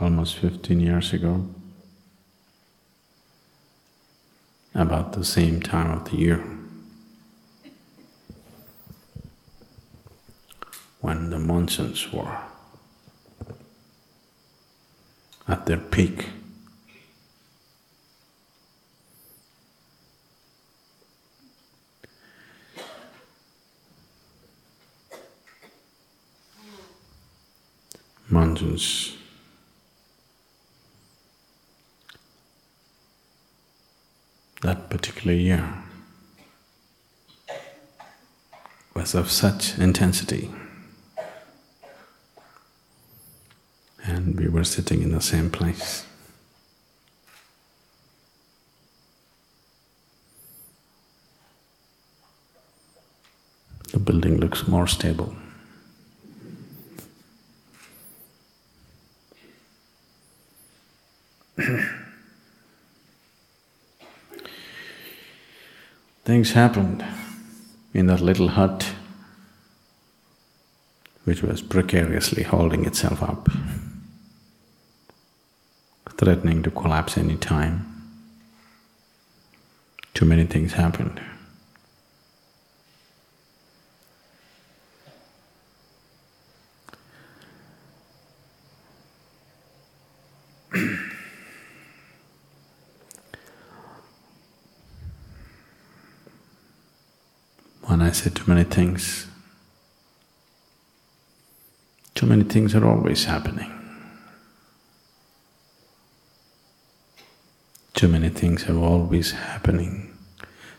almost 15 years ago, about the same time of the year, when the monsoons were at their peak. Monsoons that particular year was of such intensity. And we were sitting in the same place. The building looks more stable. Things happened in that little hut which was precariously holding itself up, threatening to collapse any time. Too many things happened. when I say too many things, too many things are always happening. Too many things are always happening.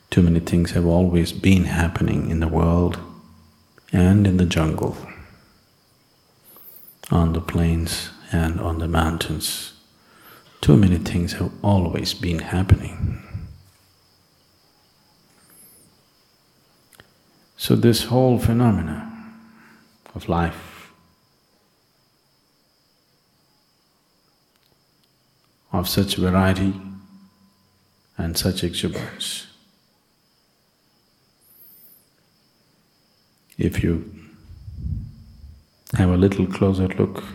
Too many things have always been happening in the world and in the jungle, on the plains and on the mountains. Too many things have always been happening. So, this whole phenomena of life, of such variety and such exuberance, if you have a little closer look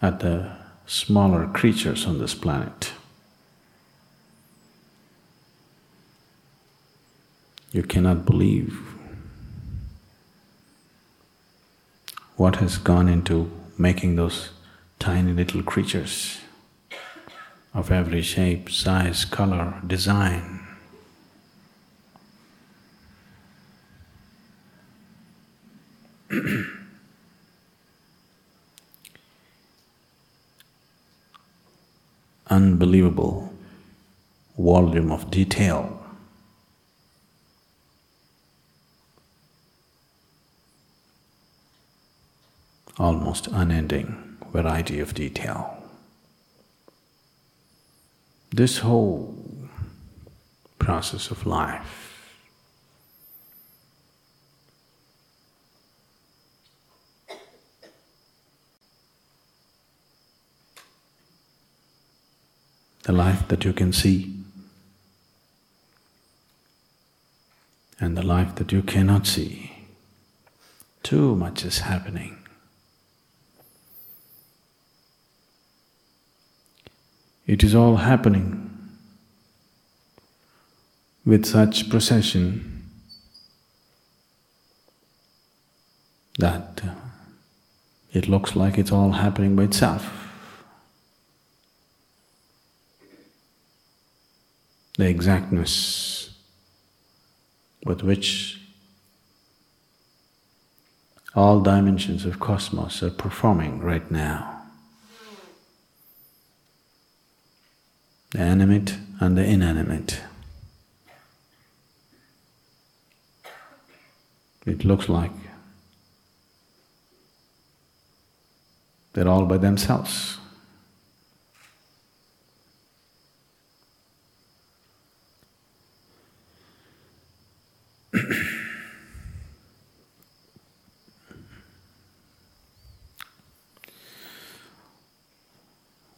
at the smaller creatures on this planet, You cannot believe what has gone into making those tiny little creatures of every shape, size, color, design. Unbelievable volume of detail. Almost unending variety of detail. This whole process of life the life that you can see and the life that you cannot see. Too much is happening. It is all happening with such procession that it looks like it's all happening by itself. The exactness with which all dimensions of cosmos are performing right now. The animate and the inanimate. It looks like they're all by themselves.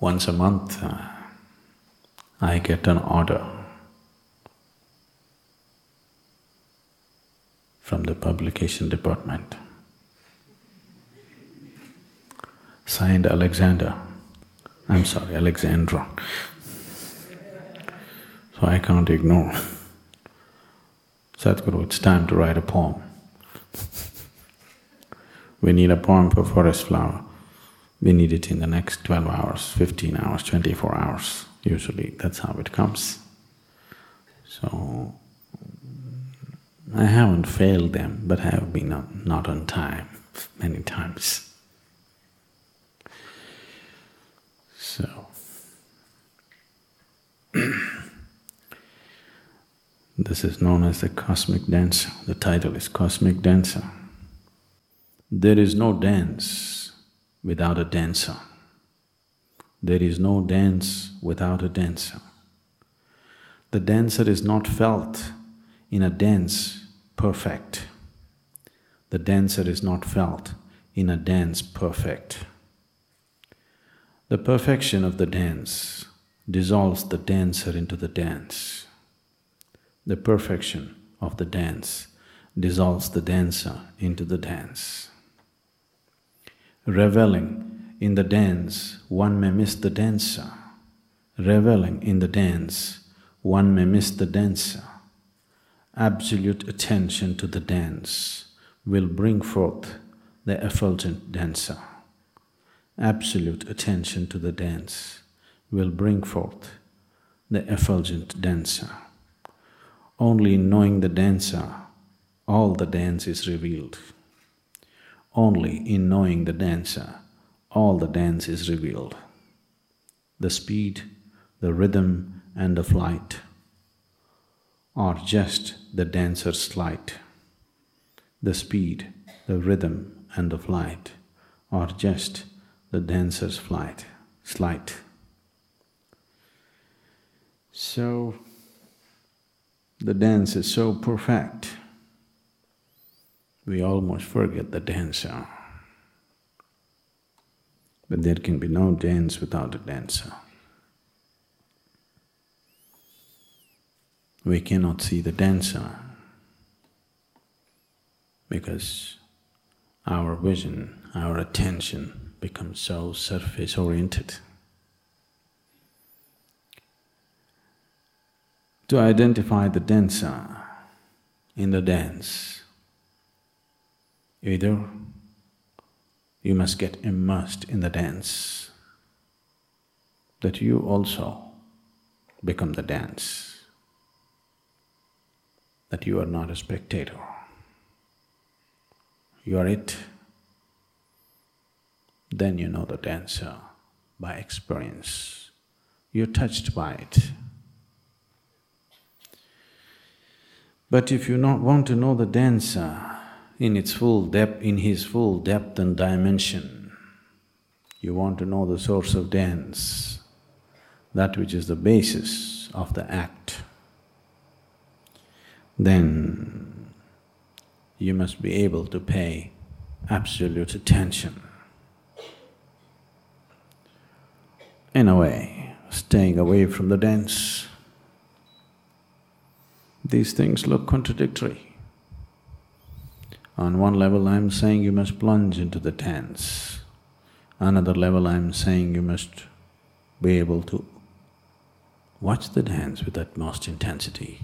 Once a month, uh, I get an order from the publication department. Signed Alexander. I'm sorry, Alexandra. So I can't ignore. Sadhguru, it's time to write a poem. We need a poem for forest flower. We need it in the next 12 hours, 15 hours, 24 hours. Usually that's how it comes. So, I haven't failed them, but I have been not on time many times. So, this is known as the cosmic dancer. The title is Cosmic Dancer. There is no dance without a dancer. There is no dance without a dancer. The dancer is not felt in a dance perfect. The dancer is not felt in a dance perfect. The perfection of the dance dissolves the dancer into the dance. The perfection of the dance dissolves the dancer into the dance. Reveling in the dance, one may miss the dancer. Reveling in the dance, one may miss the dancer. Absolute attention to the dance will bring forth the effulgent dancer absolute attention to the dance will bring forth the effulgent dancer. Only in knowing the dancer, all the dance is revealed. Only in knowing the dancer, all the dance is revealed. The speed, the rhythm, and the flight are just the dancer's flight. The speed, the rhythm, and the flight are just the dancer's flight, sleight. So, the dance is so perfect, we almost forget the dancer. But there can be no dance without a dancer. We cannot see the dancer because our vision, our attention becomes so surface oriented. To identify the dancer in the dance, either you must get immersed in the dance, that you also become the dance, that you are not a spectator, you are it then you know the dancer by experience. You're touched by it. But if you not want to know the dancer in its full depth, in his full depth and dimension, you want to know the source of dance, that which is the basis of the act, then you must be able to pay absolute attention in a way, staying away from the dance. These things look contradictory. On one level, I'm saying you must plunge into the dance. Another level, I'm saying you must be able to watch the dance with utmost intensity.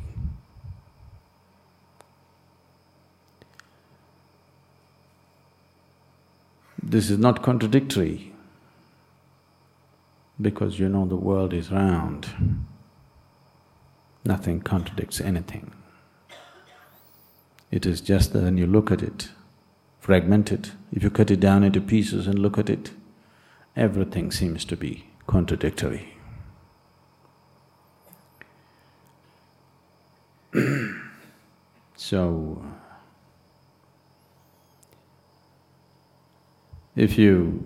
This is not contradictory because you know the world is round. Nothing contradicts anything. It is just that when you look at it, fragmented, if you cut it down into pieces and look at it, everything seems to be contradictory. so, if you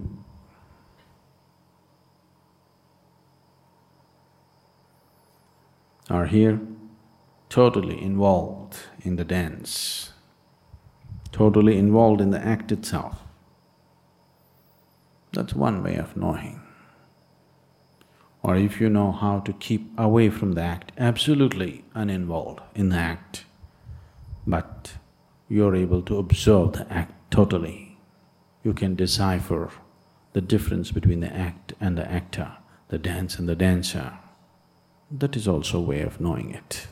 are here totally involved in the dance, totally involved in the act itself. That's one way of knowing. Or if you know how to keep away from the act, absolutely uninvolved in the act, but you're able to observe the act totally, you can decipher the difference between the act and the actor, the dance and the dancer. That is also a way of knowing it.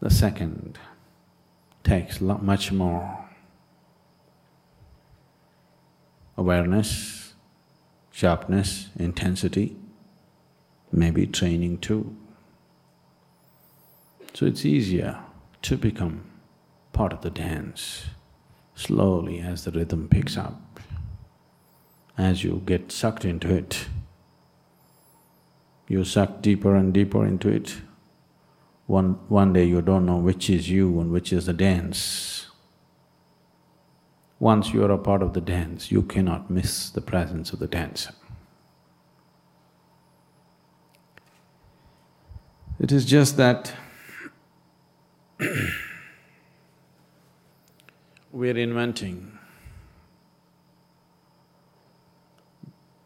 The second takes much more awareness, sharpness, intensity, maybe training too. So it's easier to become part of the dance slowly as the rhythm picks up. As you get sucked into it, you suck deeper and deeper into it. One, one day you don't know which is you and which is the dance. Once you are a part of the dance, you cannot miss the presence of the dancer. It is just that we're inventing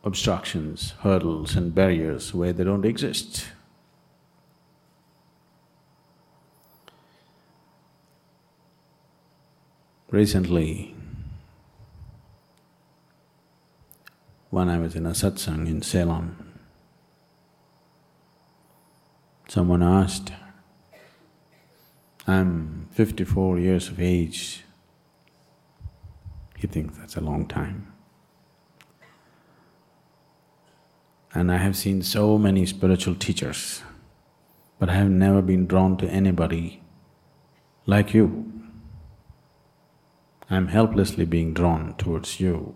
obstructions, hurdles and barriers where they don't exist. Recently, when I was in a satsang in Ceylon, someone asked, I'm fifty-four years of age. He thinks that's a long time. And I have seen so many spiritual teachers, but I have never been drawn to anybody like you. I'm helplessly being drawn towards you.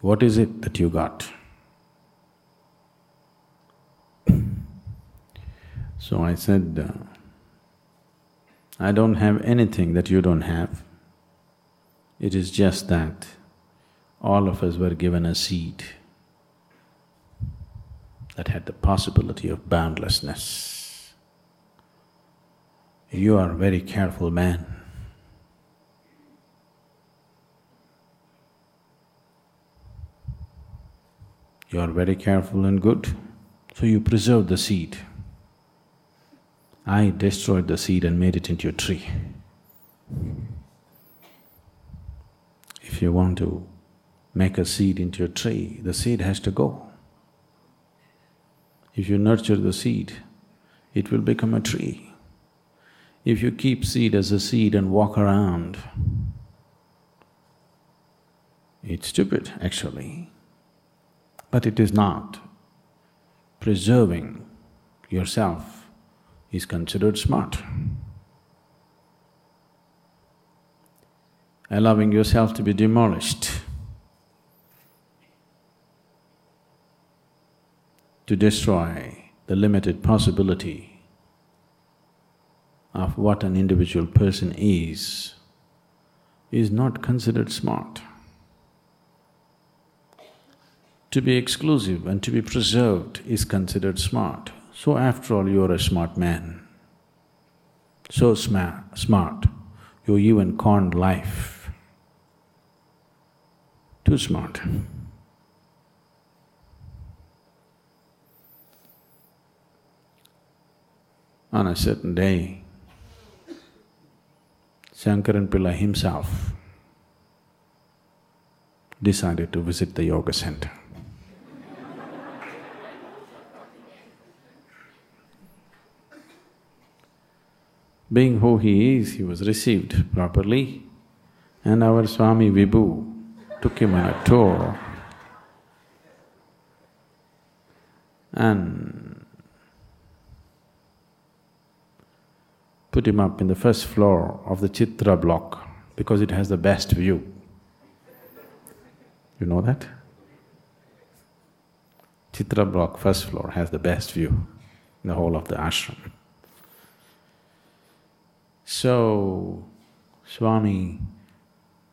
What is it that you got? So I said, uh, I don't have anything that you don't have. It is just that all of us were given a seed that had the possibility of boundlessness. You are a very careful man. You are very careful and good, so you preserve the seed. I destroyed the seed and made it into a tree. If you want to make a seed into a tree, the seed has to go. If you nurture the seed, it will become a tree. If you keep seed as a seed and walk around, it's stupid actually but it is not. Preserving yourself is considered smart. Allowing yourself to be demolished, to destroy the limited possibility of what an individual person is, is not considered smart. To be exclusive and to be preserved is considered smart. So after all, you're a smart man. So smart, smart, you even conned life. Too smart. On a certain day, Shankaran Pillai himself decided to visit the yoga center. Being who he is, he was received properly and our Swami Vibhu took him on a tour and put him up in the first floor of the Chitra block because it has the best view. You know that? Chitra block, first floor, has the best view in the whole of the ashram. So, Swami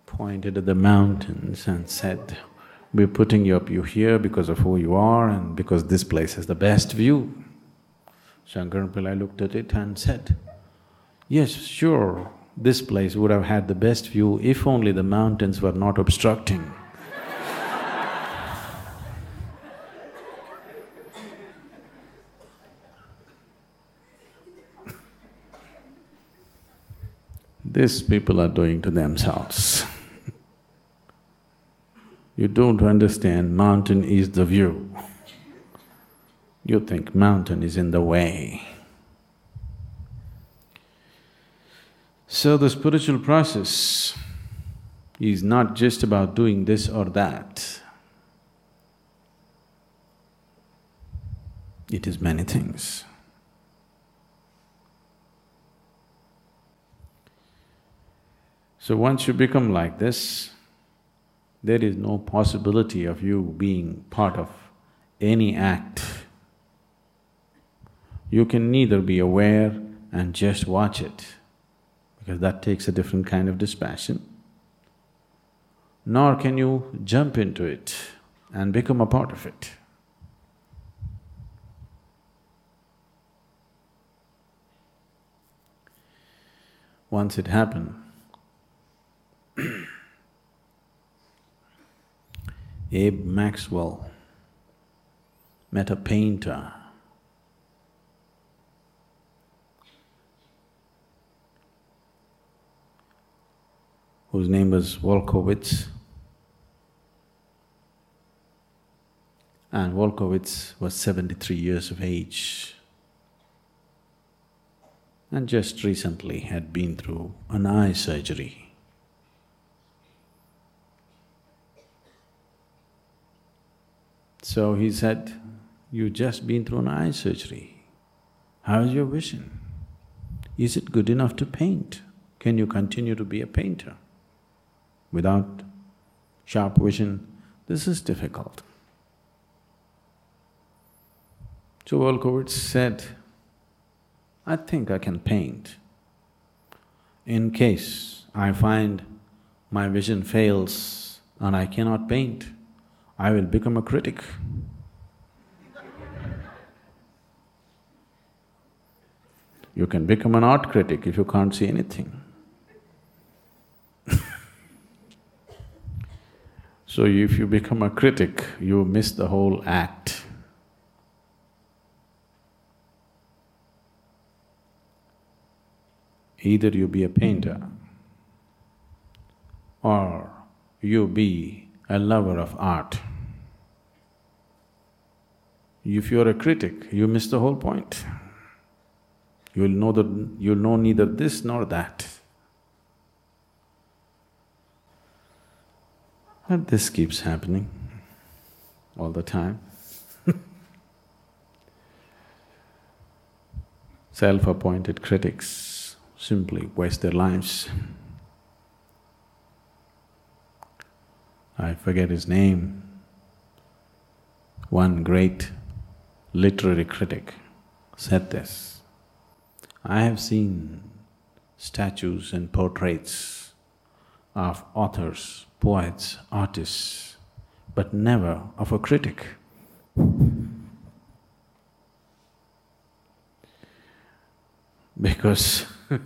pointed at the mountains and said, we're putting you up you here because of who you are and because this place has the best view. Shankaran Pillai looked at it and said, yes, sure, this place would have had the best view if only the mountains were not obstructing. These people are doing to themselves. you don't understand mountain is the view. You think mountain is in the way. So the spiritual process is not just about doing this or that. It is many things. So once you become like this, there is no possibility of you being part of any act. You can neither be aware and just watch it, because that takes a different kind of dispassion, nor can you jump into it and become a part of it. Once it happened, Abe Maxwell met a painter whose name was Wolkowitz. And Wolkowitz was seventy-three years of age and just recently had been through an eye surgery. So he said, "You've just been through an eye surgery. How is your vision? Is it good enough to paint? Can you continue to be a painter? Without sharp vision, this is difficult. So Wolkowitz said, I think I can paint. In case I find my vision fails and I cannot paint, I will become a critic. You can become an art critic if you can't see anything. so if you become a critic, you miss the whole act. Either you be a painter or you be a lover of art. If you're a critic, you miss the whole point. You'll know that… you'll know neither this nor that. And this keeps happening all the time. Self-appointed critics simply waste their lives. I forget his name. One great literary critic said this, I have seen statues and portraits of authors, poets, artists, but never of a critic. because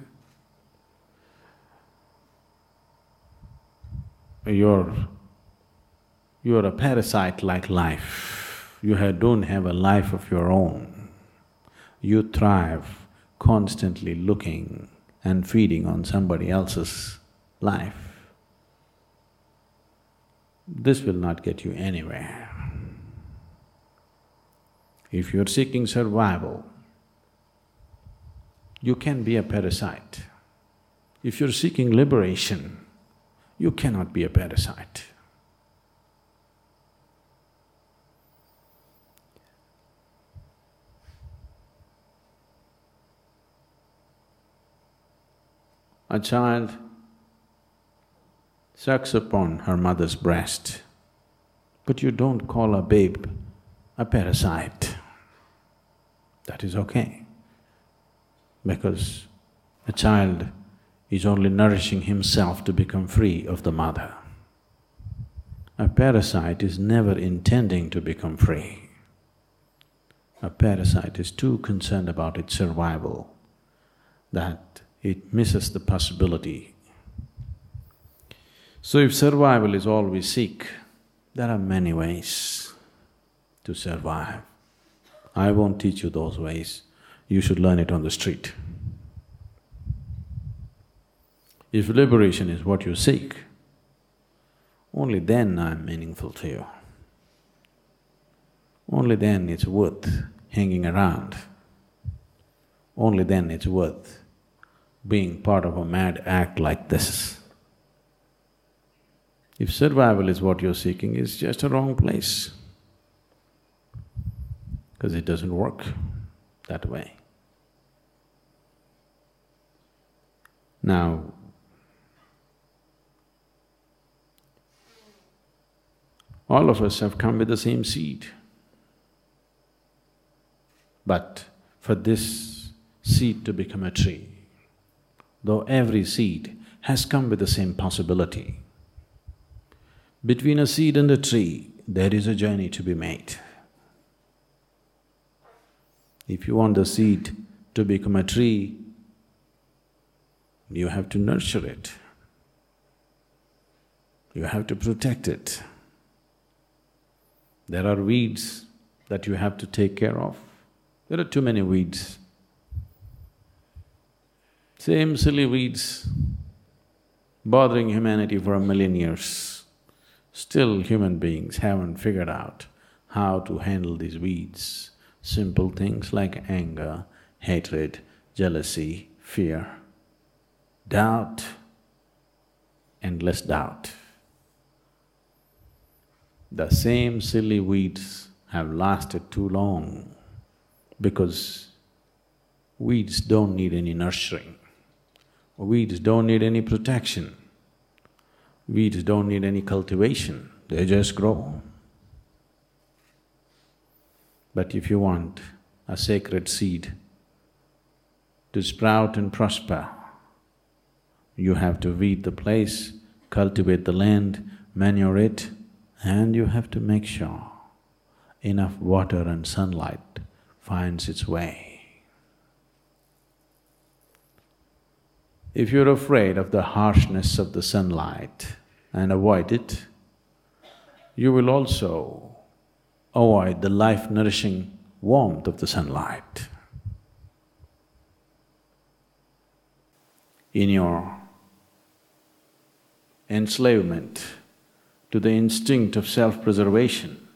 you're… you're a parasite like life you have, don't have a life of your own. You thrive constantly looking and feeding on somebody else's life. This will not get you anywhere. If you're seeking survival, you can be a parasite. If you're seeking liberation, you cannot be a parasite. A child sucks upon her mother's breast, but you don't call a babe a parasite. That is okay, because a child is only nourishing himself to become free of the mother. A parasite is never intending to become free. A parasite is too concerned about its survival that it misses the possibility. So if survival is all we seek, there are many ways to survive. I won't teach you those ways, you should learn it on the street. If liberation is what you seek, only then I'm meaningful to you. Only then it's worth hanging around. Only then it's worth being part of a mad act like this. If survival is what you're seeking, it's just a wrong place because it doesn't work that way. Now, all of us have come with the same seed. But for this seed to become a tree, though every seed has come with the same possibility, between a seed and a tree, there is a journey to be made. If you want the seed to become a tree, you have to nurture it. You have to protect it. There are weeds that you have to take care of. There are too many weeds. Same silly weeds bothering humanity for a million years. Still human beings haven't figured out how to handle these weeds. Simple things like anger, hatred, jealousy, fear, doubt, endless doubt. The same silly weeds have lasted too long because weeds don't need any nurturing. Weeds don't need any protection. Weeds don't need any cultivation, they just grow. But if you want a sacred seed to sprout and prosper, you have to weed the place, cultivate the land, manure it, and you have to make sure enough water and sunlight finds its way. If you're afraid of the harshness of the sunlight and avoid it, you will also avoid the life-nourishing warmth of the sunlight. In your enslavement to the instinct of self-preservation,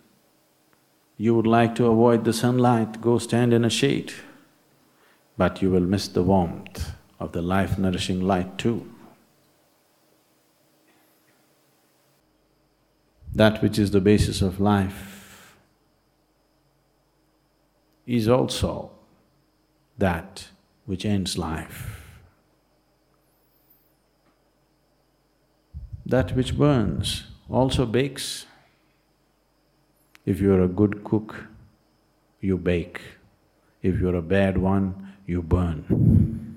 you would like to avoid the sunlight, go stand in a shade, but you will miss the warmth of the life-nourishing light too. That which is the basis of life is also that which ends life. That which burns also bakes. If you're a good cook, you bake. If you're a bad one, you burn.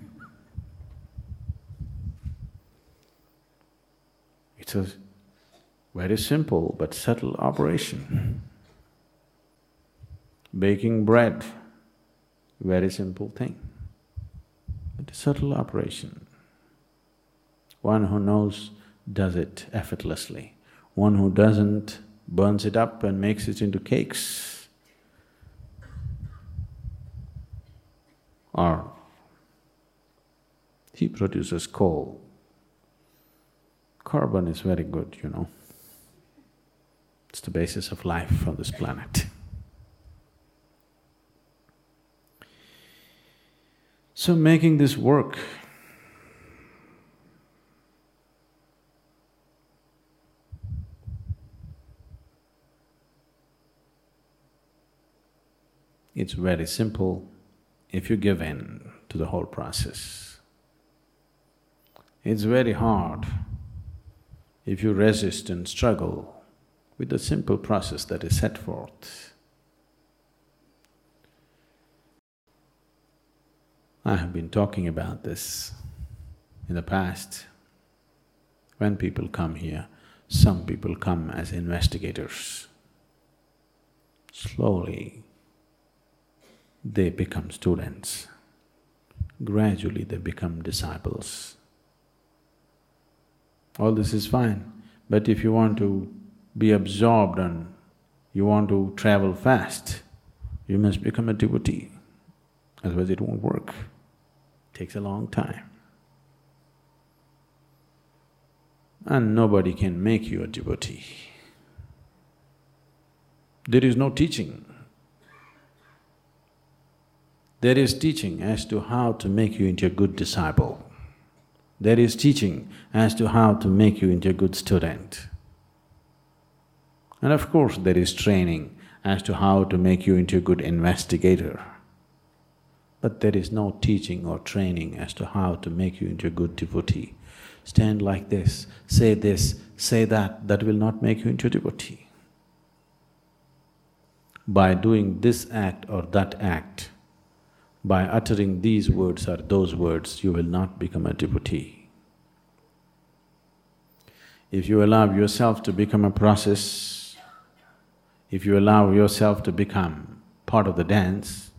It's a very simple but subtle operation. Baking bread, very simple thing, but a subtle operation. One who knows does it effortlessly. One who doesn't burns it up and makes it into cakes. Or he produces coal. Carbon is very good, you know. It's the basis of life on this planet. So making this work It's very simple if you give in to the whole process. It's very hard if you resist and struggle with the simple process that is set forth. I have been talking about this in the past. When people come here, some people come as investigators. Slowly, they become students. Gradually they become disciples. All this is fine, but if you want to be absorbed and you want to travel fast, you must become a devotee, otherwise it won't work. Takes a long time. and nobody can make you a devotee. There is no teaching. There is teaching as to how to make you into a good disciple. There is teaching as to how to make you into a good student. And of course, there is training as to how to make you into a good investigator. But there is no teaching or training as to how to make you into a good devotee. Stand like this, say this, say that, that will not make you into a devotee. By doing this act or that act, by uttering these words or those words, you will not become a devotee. If you allow yourself to become a process, if you allow yourself to become part of the dance,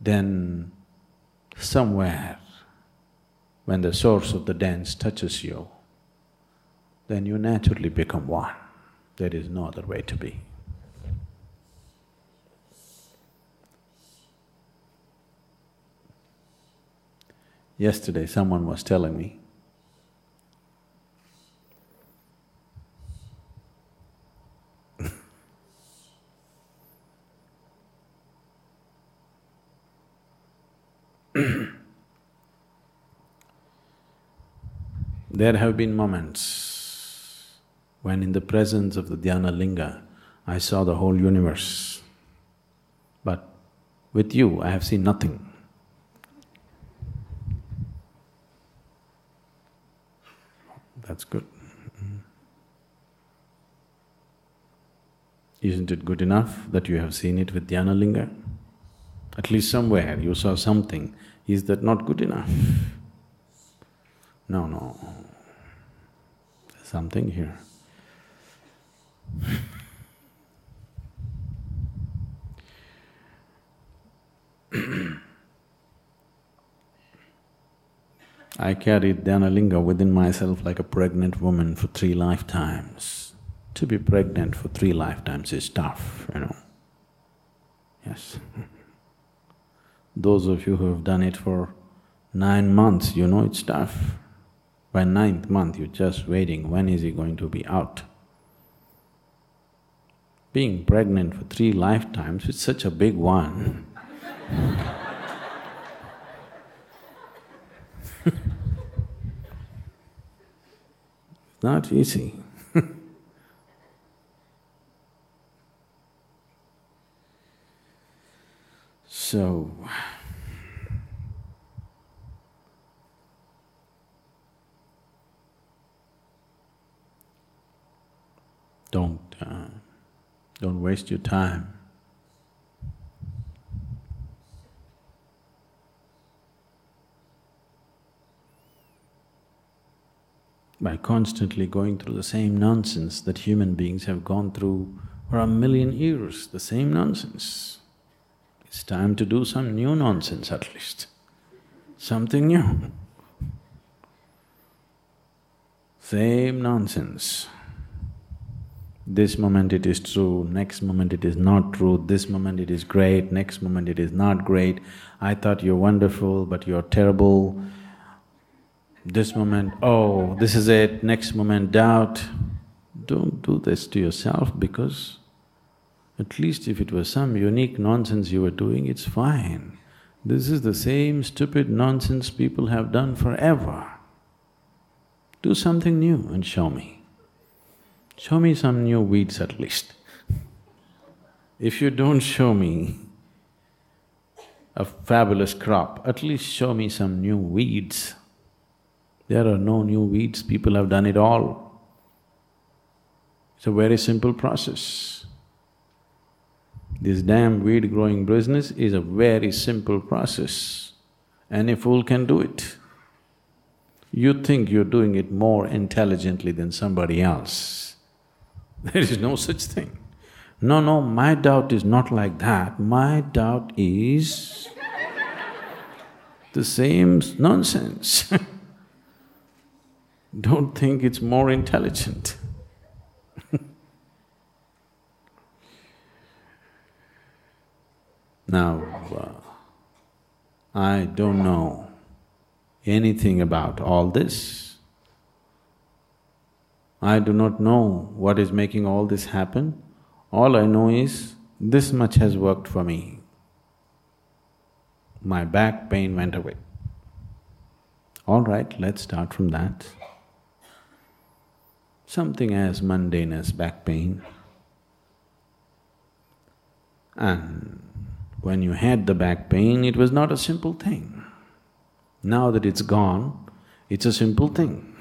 then somewhere when the source of the dance touches you, then you naturally become one. There is no other way to be. Yesterday, someone was telling me, there have been moments when in the presence of the Dhyana Linga, I saw the whole universe. But with you, I have seen nothing. That's good. Mm-hmm. Isn't it good enough that you have seen it with Dhyana Linga? At least somewhere you saw something. Is that not good enough? No, no. There's something here. I carried Dhyanalinga within myself like a pregnant woman for three lifetimes. To be pregnant for three lifetimes is tough, you know. Yes. Those of you who have done it for nine months, you know it's tough. By ninth month, you're just waiting, when is he going to be out? Being pregnant for three lifetimes, is such a big one not easy. so, don't uh, don't waste your time. By constantly going through the same nonsense that human beings have gone through for a million years, the same nonsense. It's time to do some new nonsense at least, something new. Same nonsense. This moment it is true, next moment it is not true, this moment it is great, next moment it is not great. I thought you're wonderful, but you're terrible this moment, oh, this is it, next moment, doubt. Don't do this to yourself because at least if it was some unique nonsense you were doing, it's fine. This is the same stupid nonsense people have done forever. Do something new and show me. Show me some new weeds at least. If you don't show me a fabulous crop, at least show me some new weeds. There are no new weeds, people have done it all. It's a very simple process. This damn weed growing business is a very simple process. Any fool can do it. You think you're doing it more intelligently than somebody else. There is no such thing. No, no, my doubt is not like that. My doubt is the same nonsense Don't think it's more intelligent. now, uh, I don't know anything about all this, I do not know what is making all this happen. All I know is this much has worked for me. My back pain went away. All right, let's start from that. Something as mundane as back pain. And when you had the back pain, it was not a simple thing. Now that it's gone, it's a simple thing.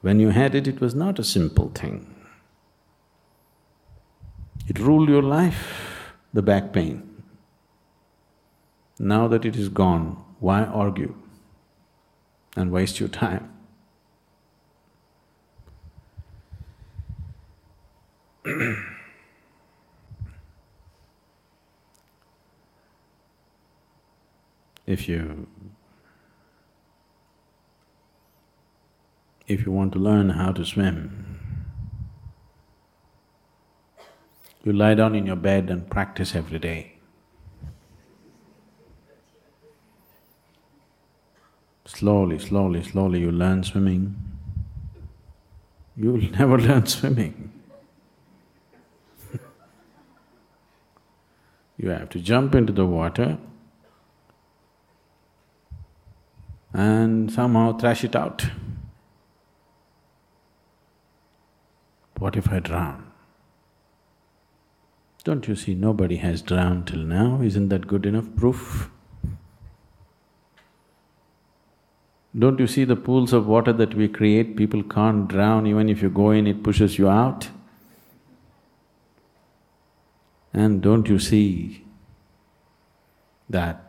When you had it, it was not a simple thing. It ruled your life, the back pain. Now that it is gone, why argue and waste your time? if you if you want to learn how to swim, you lie down in your bed and practice every day. Slowly, slowly, slowly you learn swimming. You will never learn swimming. You have to jump into the water and somehow thrash it out. What if I drown? Don't you see nobody has drowned till now? Isn't that good enough proof? Don't you see the pools of water that we create? People can't drown, even if you go in, it pushes you out. And don't you see that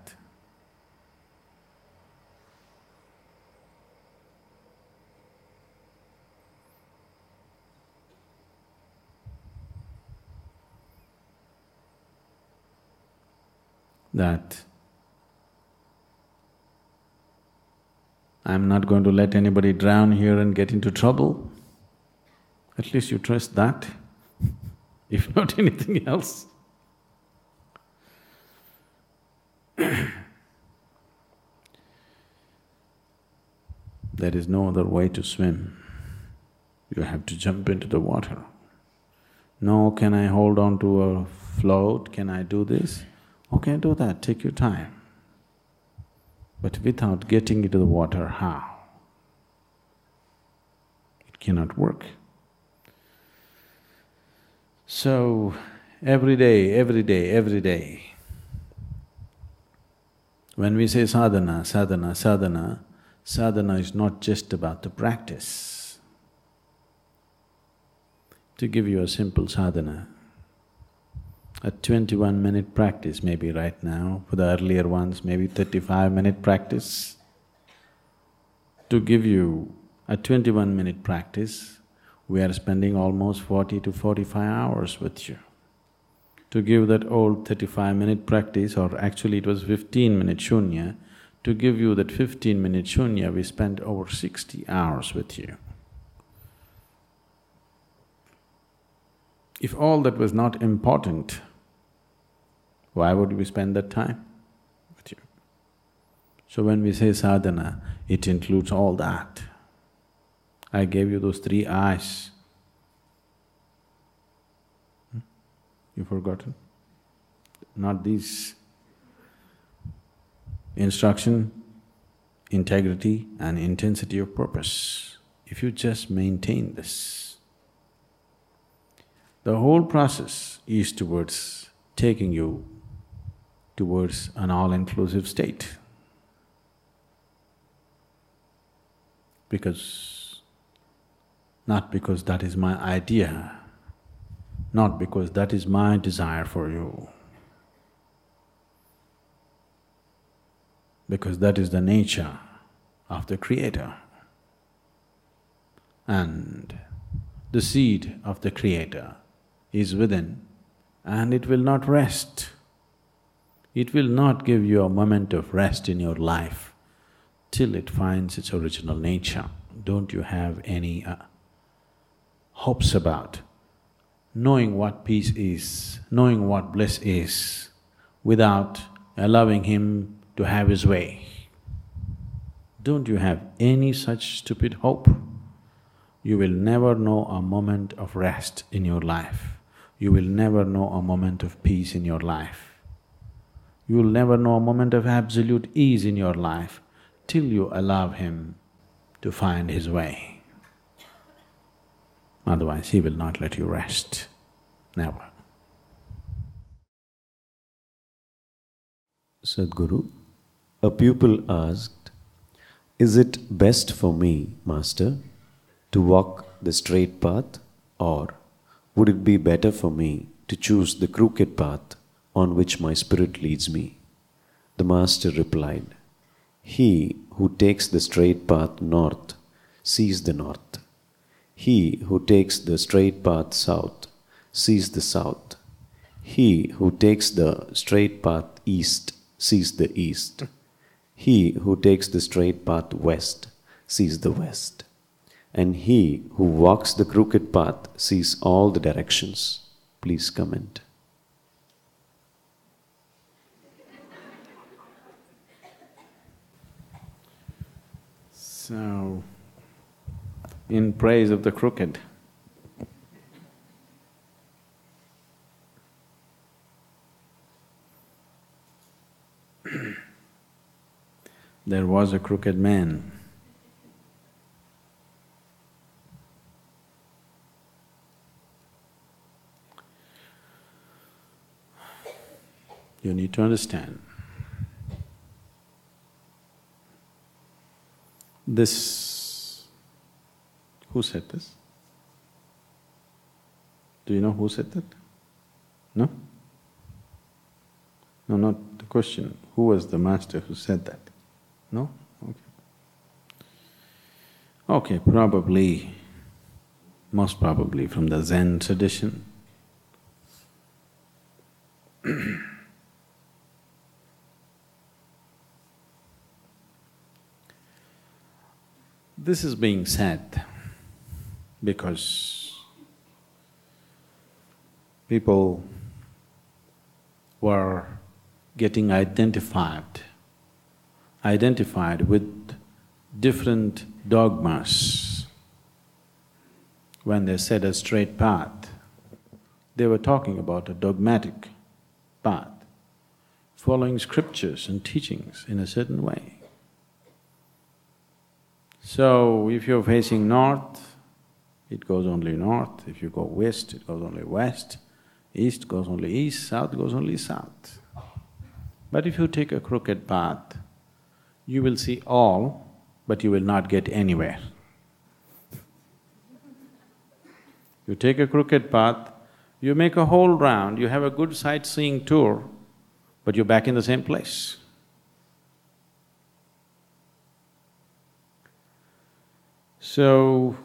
that I'm not going to let anybody drown here and get into trouble. At least you trust that, if not anything else. there is no other way to swim. You have to jump into the water. No, can I hold on to a float? Can I do this? Okay, do that, take your time. But without getting into the water, how? It cannot work. So, every day, every day, every day, when we say sadhana, sadhana, sadhana, sadhana is not just about the practice. To give you a simple sadhana, a twenty-one minute practice maybe right now, for the earlier ones maybe thirty-five minute practice. To give you a twenty-one minute practice, we are spending almost forty to forty-five hours with you. To give that old thirty-five minute practice, or actually it was fifteen minute shunya, to give you that fifteen minute shunya, we spent over sixty hours with you. If all that was not important, why would we spend that time with you? So when we say sadhana, it includes all that. I gave you those three eyes. You forgotten? Not these. Instruction, integrity and intensity of purpose. If you just maintain this, the whole process is towards taking you towards an all-inclusive state. Because… not because that is my idea, not because that is my desire for you, because that is the nature of the Creator. And the seed of the Creator is within and it will not rest it will not give you a moment of rest in your life till it finds its original nature. Don't you have any uh, hopes about knowing what peace is, knowing what bliss is, without allowing him to have his way? Don't you have any such stupid hope? you will never know a moment of rest in your life. You will never know a moment of peace in your life. You will never know a moment of absolute ease in your life till you allow him to find his way. Otherwise, he will not let you rest, never. Sadhguru, a pupil asked, Is it best for me, Master, to walk the straight path, or would it be better for me to choose the crooked path on which my spirit leads me? The Master replied, He who takes the straight path north sees the north. He who takes the straight path south sees the south. He who takes the straight path east sees the east. He who takes the straight path west sees the west and he who walks the crooked path sees all the directions. Please comment. So, in praise of the crooked, there was a crooked man You need to understand. This… who said this? Do you know who said that? No? No, not the question. Who was the master who said that? No? Okay. Okay, probably, most probably from the Zen tradition. This is being said because people were getting identified, identified with different dogmas. When they said a straight path, they were talking about a dogmatic path, following scriptures and teachings in a certain way. So, if you're facing north, it goes only north, if you go west, it goes only west, east goes only east, south goes only south. But if you take a crooked path, you will see all, but you will not get anywhere. You take a crooked path, you make a whole round, you have a good sightseeing tour, but you're back in the same place. So,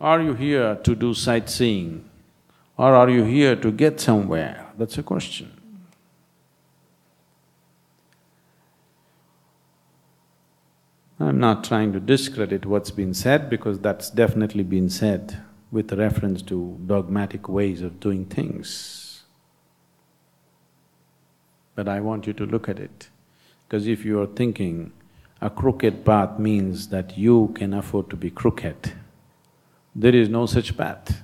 are you here to do sightseeing or are you here to get somewhere? That's a question. I'm not trying to discredit what's been said because that's definitely been said with reference to dogmatic ways of doing things. But I want you to look at it, because if you are thinking, a crooked path means that you can afford to be crooked. There is no such path.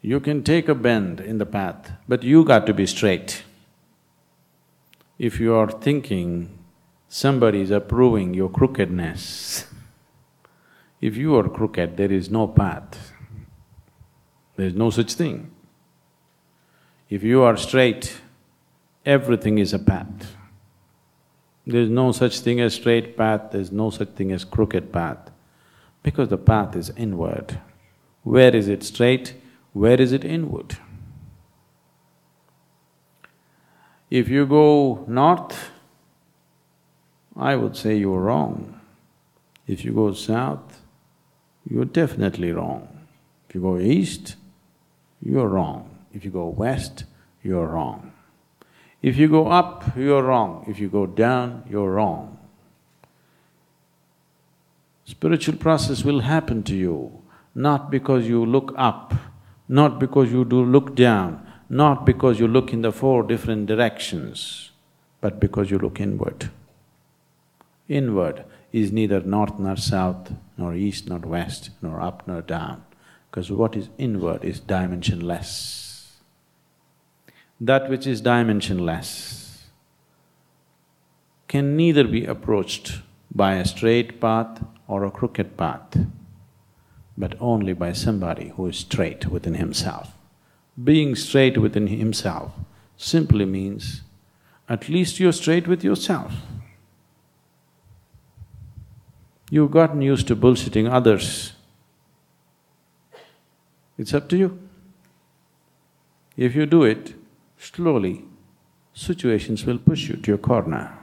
you can take a bend in the path, but you got to be straight. If you are thinking somebody is approving your crookedness, if you are crooked, there is no path. There is no such thing. If you are straight, everything is a path. There's no such thing as straight path, there's no such thing as crooked path, because the path is inward. Where is it straight? Where is it inward? If you go north, I would say you're wrong. If you go south, you're definitely wrong. If you go east, you're wrong. If you go west, you're wrong. If you go up, you're wrong. If you go down, you're wrong. Spiritual process will happen to you, not because you look up, not because you do look down, not because you look in the four different directions, but because you look inward. Inward is neither north nor south, nor east nor west, nor up nor down, because what is inward is dimensionless. That which is dimensionless can neither be approached by a straight path or a crooked path, but only by somebody who is straight within himself. Being straight within himself simply means at least you're straight with yourself. You've gotten used to bullshitting others. It's up to you. If you do it, slowly, situations will push you to your corner.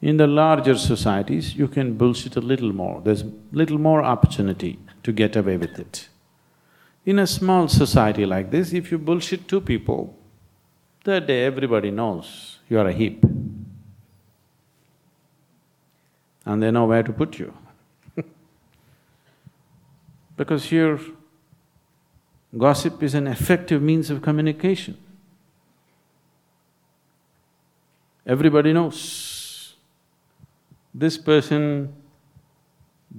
In the larger societies, you can bullshit a little more, there's little more opportunity to get away with it. In a small society like this, if you bullshit two people, that day everybody knows you are a heap. And they know where to put you Because here, gossip is an effective means of communication. Everybody knows this person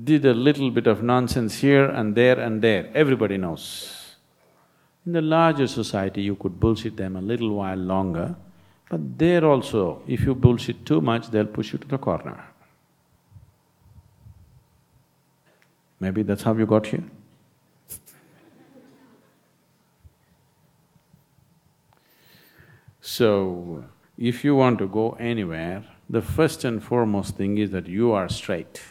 did a little bit of nonsense here and there and there, everybody knows. In the larger society, you could bullshit them a little while longer, but there also, if you bullshit too much, they'll push you to the corner. Maybe that's how you got here. So, if you want to go anywhere, the first and foremost thing is that you are straight.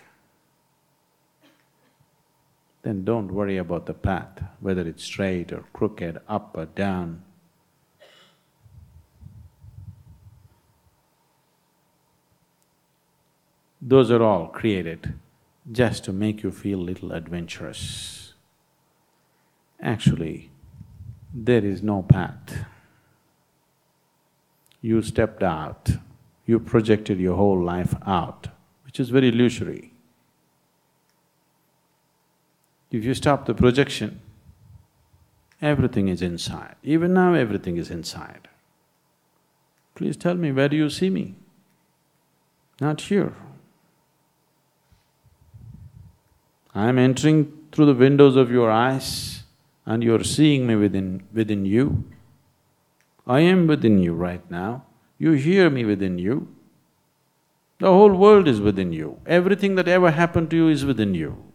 Then don't worry about the path, whether it's straight or crooked, up or down. Those are all created just to make you feel little adventurous. Actually, there is no path. You stepped out you projected your whole life out, which is very illusory. If you stop the projection, everything is inside. Even now, everything is inside. Please tell me, where do you see me? Not here. I am entering through the windows of your eyes and you are seeing me within… within you. I am within you right now. You hear me within you. The whole world is within you. Everything that ever happened to you is within you.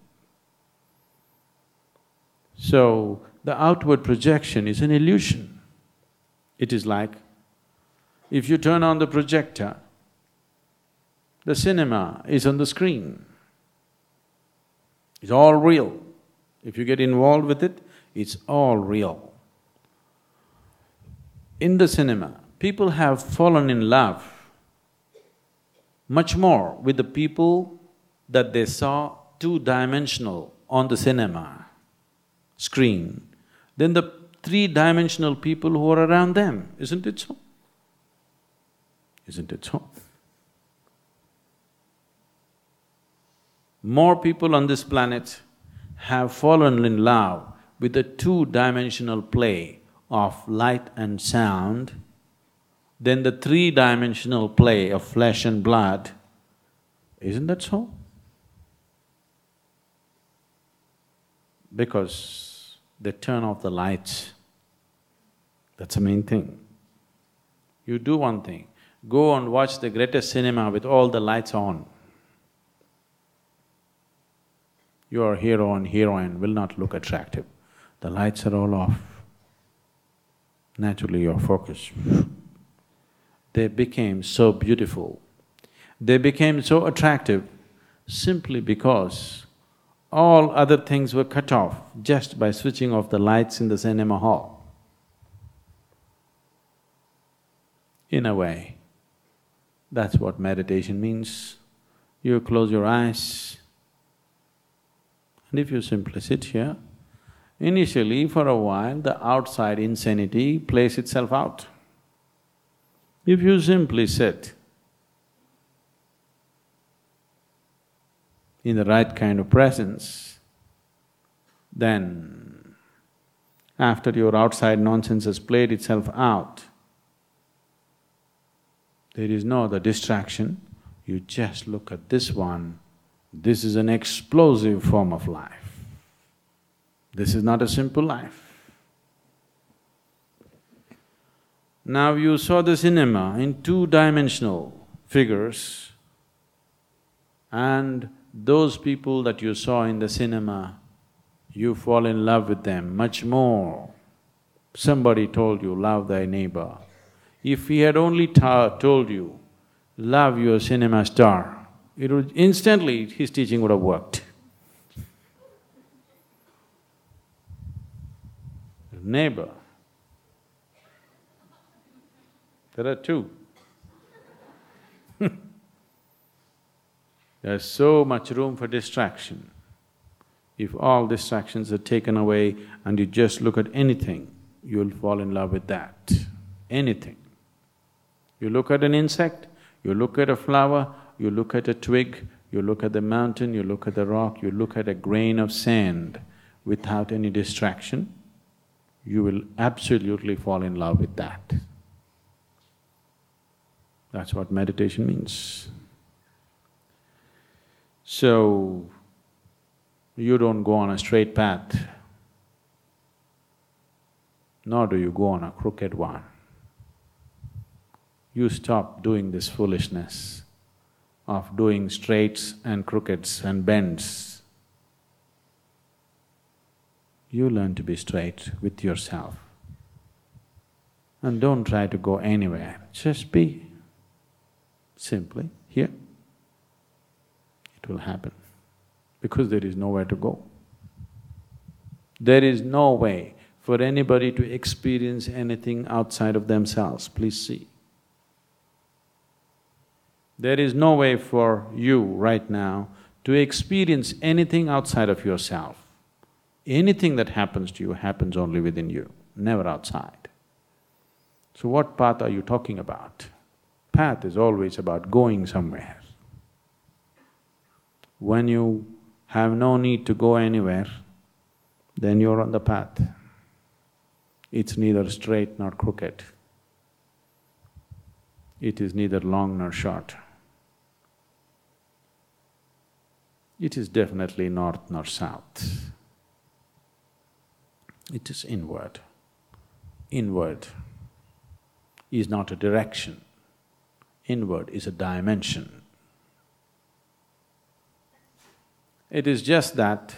So, the outward projection is an illusion. It is like if you turn on the projector, the cinema is on the screen. It's all real. If you get involved with it, it's all real. In the cinema, people have fallen in love much more with the people that they saw two-dimensional on the cinema screen than the three-dimensional people who are around them, isn't it so? Isn't it so? More people on this planet have fallen in love with the two-dimensional play of light and sound then the three-dimensional play of flesh and blood, isn't that so? Because they turn off the lights, that's the main thing. You do one thing, go and watch the greatest cinema with all the lights on. Your hero and heroine will not look attractive. The lights are all off. Naturally, your focus they became so beautiful. They became so attractive simply because all other things were cut off just by switching off the lights in the cinema hall. In a way, that's what meditation means. You close your eyes and if you simply sit here, initially for a while the outside insanity plays itself out. If you simply sit in the right kind of presence, then after your outside nonsense has played itself out, There is no other distraction, you just look at this one, this is an explosive form of life. This is not a simple life. Now you saw the cinema in two-dimensional figures and those people that you saw in the cinema, you fall in love with them much more. Somebody told you, love thy neighbor. If he had only told you, love your cinema star, it would instantly his teaching would have worked. Neighbor. There are two. There's so much room for distraction. If all distractions are taken away and you just look at anything, you'll fall in love with that, anything. You look at an insect, you look at a flower, you look at a twig, you look at the mountain, you look at the rock, you look at a grain of sand without any distraction, you will absolutely fall in love with that. That's what meditation means. So, you don't go on a straight path, nor do you go on a crooked one. You stop doing this foolishness of doing straights and crookeds and bends. You learn to be straight with yourself. And don't try to go anywhere, just be simply here will happen because there is nowhere to go. There is no way for anybody to experience anything outside of themselves, please see. There is no way for you right now to experience anything outside of yourself. Anything that happens to you happens only within you, never outside. So what path are you talking about? Path is always about going somewhere. When you have no need to go anywhere, then you're on the path. It's neither straight nor crooked. It is neither long nor short. It is definitely north nor south. It is inward. Inward is not a direction, inward is a dimension. It is just that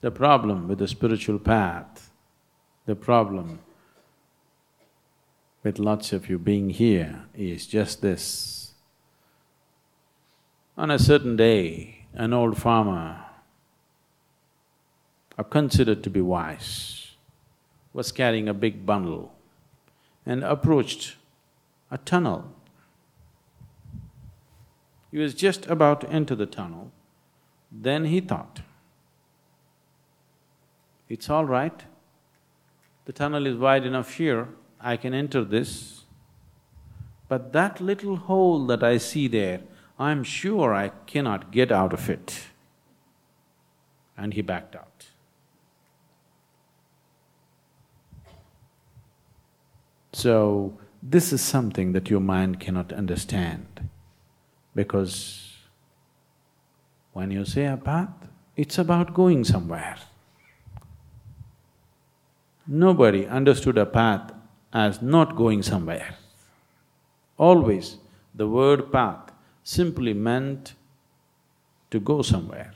the problem with the spiritual path, the problem with lots of you being here is just this. On a certain day, an old farmer, considered to be wise, was carrying a big bundle and approached a tunnel he was just about to enter the tunnel, then he thought, it's all right, the tunnel is wide enough here, I can enter this, but that little hole that I see there, I'm sure I cannot get out of it. And he backed out. So, this is something that your mind cannot understand because when you say a path, it's about going somewhere. Nobody understood a path as not going somewhere. Always the word path simply meant to go somewhere.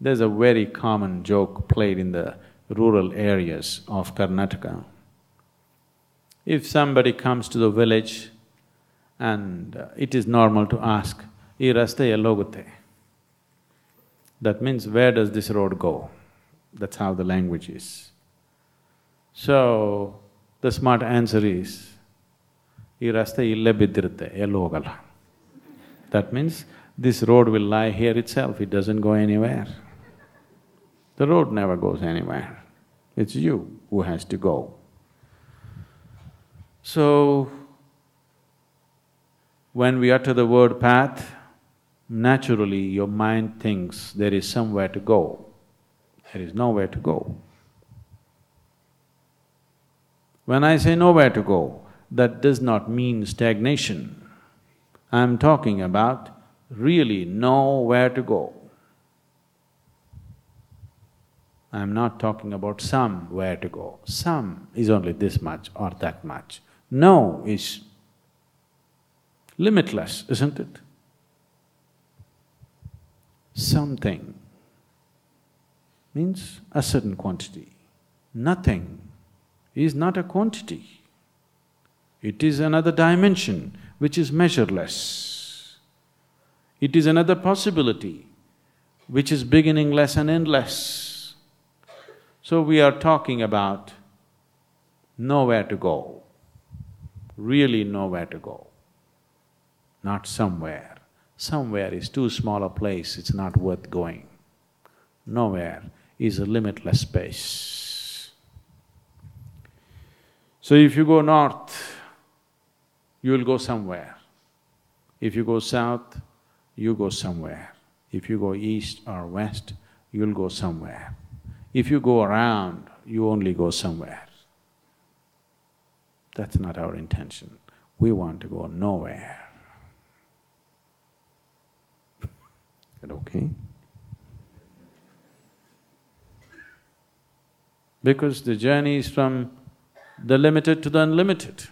There's a very common joke played in the rural areas of Karnataka. If somebody comes to the village and uh, it is normal to ask, ಈ ರಸ್ತೆ ಎಲ್ಲೋಗುತ್ತೆ? That means where does this road go? That's how the language is. So, the smart answer is, ಈ ರಸ್ತೆ ಇಲ್ಲೇ ಬಿದ್ದಿರುತ್ತೆ ಎಲ್ಲೂ ಹೋಗಲ್ಲ. That means this road will lie here itself, it doesn't go anywhere. The road never goes anywhere, it's you who has to go. So, when we utter the word path, naturally your mind thinks there is somewhere to go. There is nowhere to go. When I say nowhere to go, that does not mean stagnation. I'm talking about really know where to go. I'm not talking about some where to go. Some is only this much or that much. No is limitless, isn't it? Something means a certain quantity. Nothing is not a quantity. It is another dimension which is measureless. It is another possibility which is beginningless and endless. So we are talking about nowhere to go, really nowhere to go, not somewhere. Somewhere is too small a place, it's not worth going. Nowhere is a limitless space. So if you go north, you will go somewhere. If you go south, you go somewhere. If you go east or west, you'll go somewhere. If you go around, you only go somewhere. That's not our intention. We want to go nowhere. That okay? Because the journey is from the limited to the unlimited.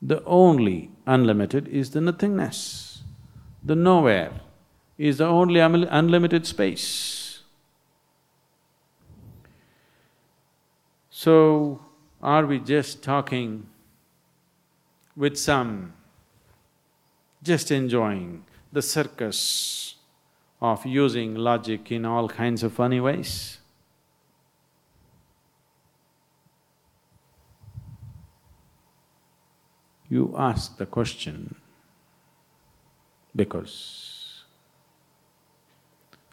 The only unlimited is the nothingness. The nowhere is the only unlimited space. So, are we just talking with some, just enjoying the circus of using logic in all kinds of funny ways? You ask the question because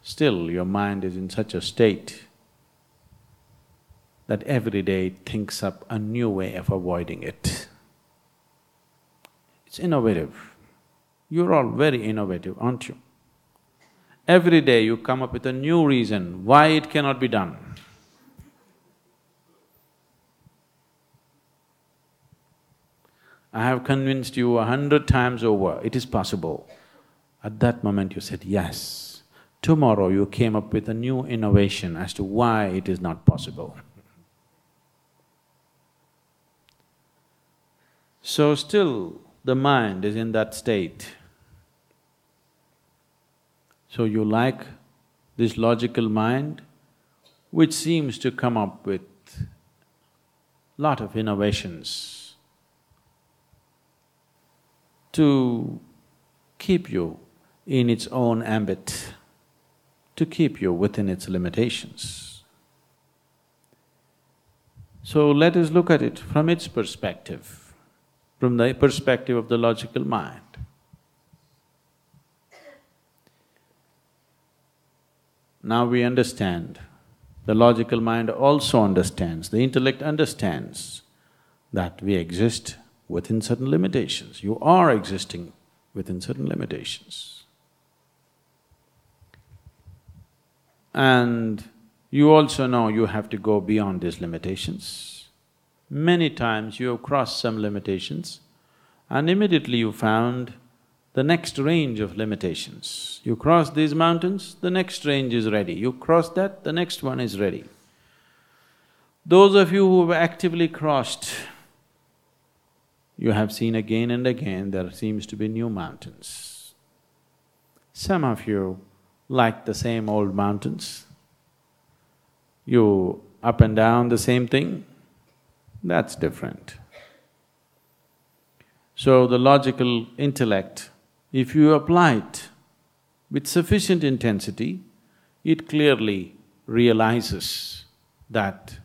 still your mind is in such a state that every day it thinks up a new way of avoiding it. It's innovative. You're all very innovative, aren't you? Every day you come up with a new reason why it cannot be done. I have convinced you a hundred times over, it is possible. At that moment you said yes. Tomorrow you came up with a new innovation as to why it is not possible. So still the mind is in that state. So you like this logical mind which seems to come up with lot of innovations to keep you in its own ambit, to keep you within its limitations. So let us look at it from its perspective, from the perspective of the logical mind. Now we understand, the logical mind also understands, the intellect understands that we exist within certain limitations. You are existing within certain limitations. And you also know you have to go beyond these limitations. Many times you have crossed some limitations and immediately you found the next range of limitations. You cross these mountains, the next range is ready. You cross that, the next one is ready. Those of you who have actively crossed you have seen again and again there seems to be new mountains. Some of you like the same old mountains. You up and down the same thing, that's different. So the logical intellect, if you apply it with sufficient intensity, it clearly realizes that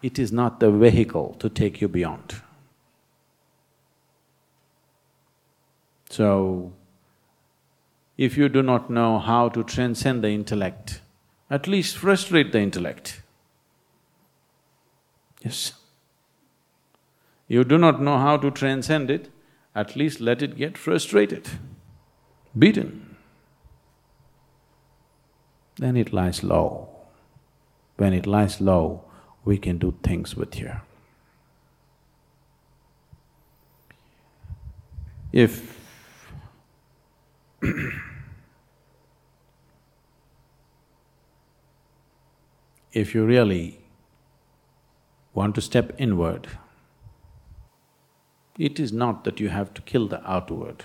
it is not the vehicle to take you beyond. So, if you do not know how to transcend the intellect, at least frustrate the intellect. Yes. You do not know how to transcend it, at least let it get frustrated, beaten. Then it lies low. When it lies low, we can do things with you. If if you really want to step inward, it is not that you have to kill the outward,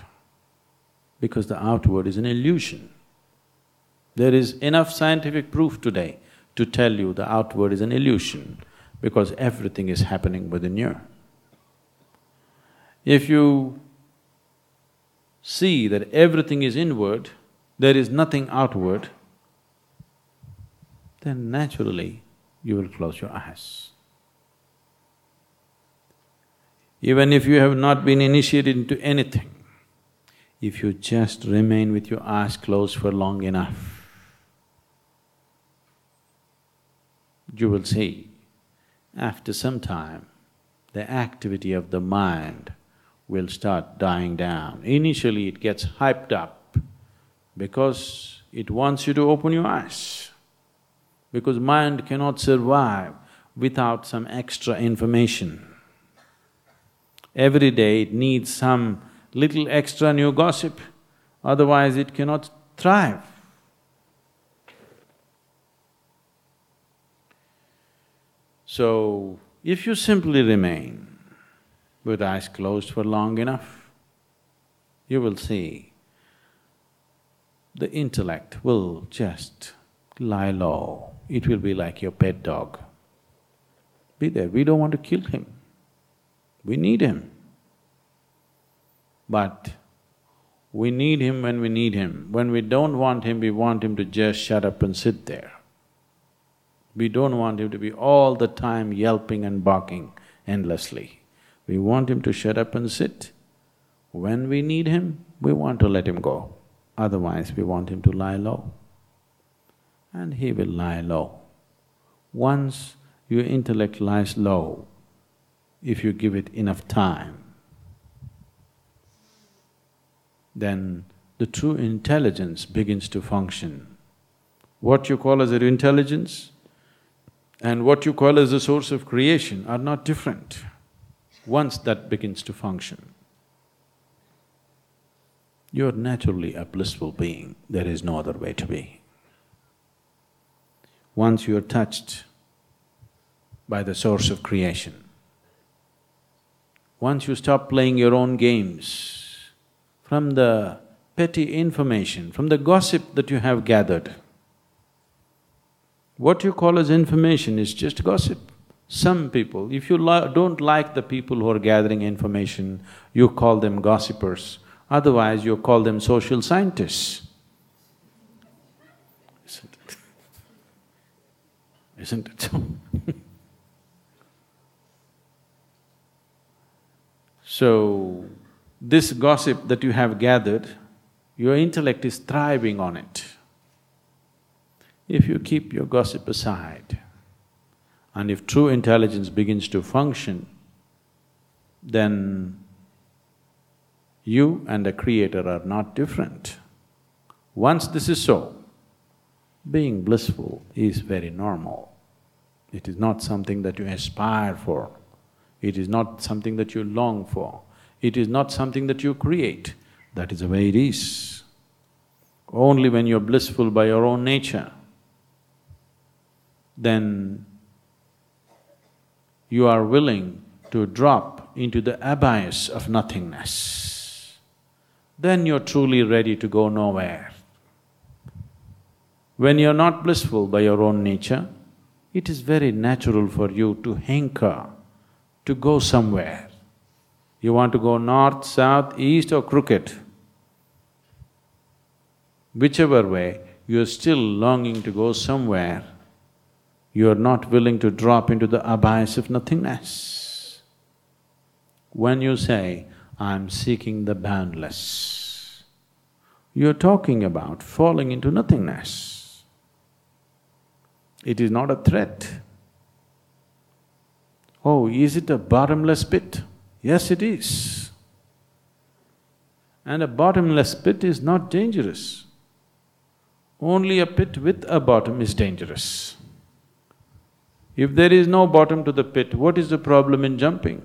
because the outward is an illusion. There is enough scientific proof today to tell you the outward is an illusion because everything is happening within you. If you see that everything is inward, there is nothing outward, then naturally you will close your eyes. Even if you have not been initiated into anything, if you just remain with your eyes closed for long enough, you will see, after some time, the activity of the mind will start dying down. Initially it gets hyped up because it wants you to open your eyes. Because mind cannot survive without some extra information. Every day it needs some little extra new gossip, otherwise it cannot thrive. So, if you simply remain with eyes closed for long enough, you will see the intellect will just lie low. It will be like your pet dog. Be there, we don't want to kill him. We need him. But we need him when we need him. When we don't want him, we want him to just shut up and sit there. We don't want him to be all the time yelping and barking endlessly. We want him to shut up and sit. When we need him, we want to let him go. Otherwise, we want him to lie low. And he will lie low. Once your intellect lies low, if you give it enough time, then the true intelligence begins to function. What you call as an intelligence and what you call as the source of creation are not different once that begins to function. You're naturally a blissful being, there is no other way to be. Once you're touched by the source of creation, once you stop playing your own games, from the petty information, from the gossip that you have gathered, what you call as information is just gossip. Some people, if you li don't like the people who are gathering information, you call them gossipers, otherwise you call them social scientists. Isn't it? Isn't it so? so, this gossip that you have gathered, your intellect is thriving on it. If you keep your gossip aside, and if true intelligence begins to function, then you and the Creator are not different. Once this is so, being blissful is very normal. It is not something that you aspire for, it is not something that you long for, it is not something that you create, that is the way it is. Only when you're blissful by your own nature, then you are willing to drop into the abyss of nothingness, then you're truly ready to go nowhere. When you're not blissful by your own nature, it is very natural for you to hanker, to go somewhere. You want to go north, south, east or crooked. Whichever way, you're still longing to go somewhere you are not willing to drop into the abyss of nothingness. When you say, I'm seeking the boundless, you're talking about falling into nothingness. It is not a threat. Oh, is it a bottomless pit? Yes, it is. And a bottomless pit is not dangerous. Only a pit with a bottom is dangerous. If there is no bottom to the pit, what is the problem in jumping?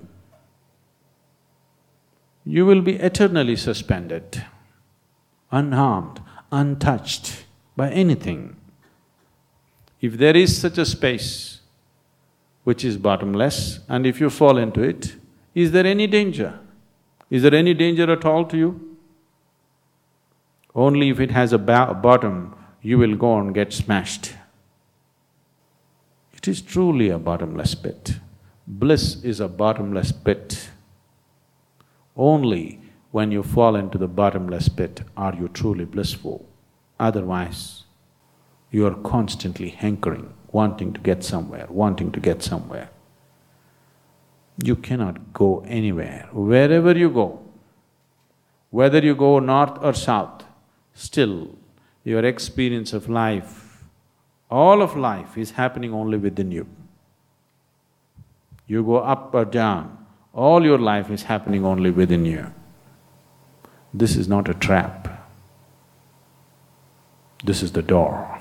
you will be eternally suspended, unharmed, untouched by anything. If there is such a space which is bottomless and if you fall into it, is there any danger? Is there any danger at all to you? Only if it has a bottom, you will go and get smashed. It is truly a bottomless pit. Bliss is a bottomless pit. Only when you fall into the bottomless pit are you truly blissful. Otherwise, you are constantly hankering, wanting to get somewhere, wanting to get somewhere. You cannot go anywhere. Wherever you go, whether you go north or south, still your experience of life, all of life is happening only within you. You go up or down, all your life is happening only within you. This is not a trap. This is the door.